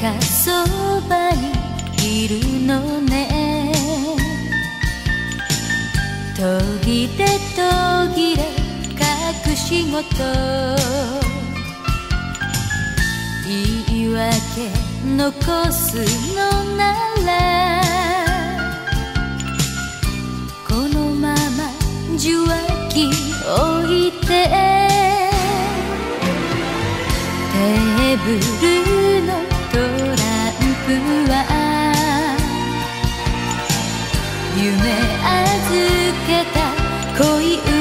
かそばにいるのね。途切れ途切れ隠し事。言い訳残すのならこのまま受話器置いて。テーブル恋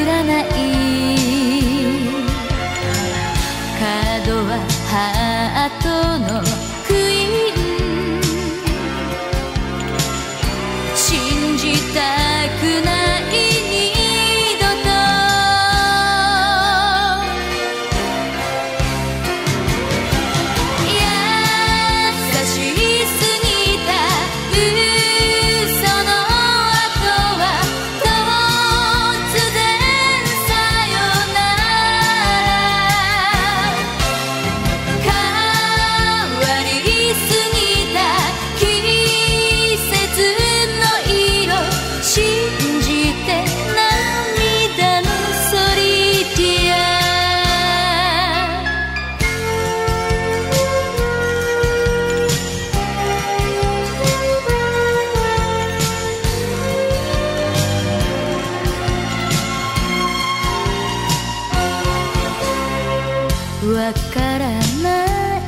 わからな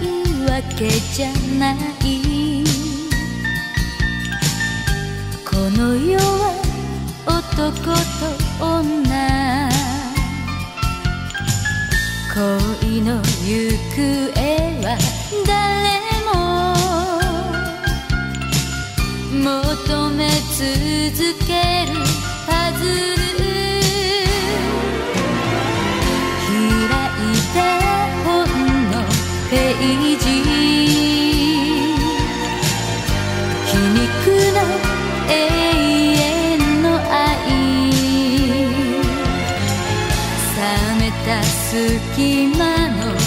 いわけじゃない。この世は男と女。恋の行方は誰も。求め続けるパズページ皮肉な永遠の愛。冷めた隙間の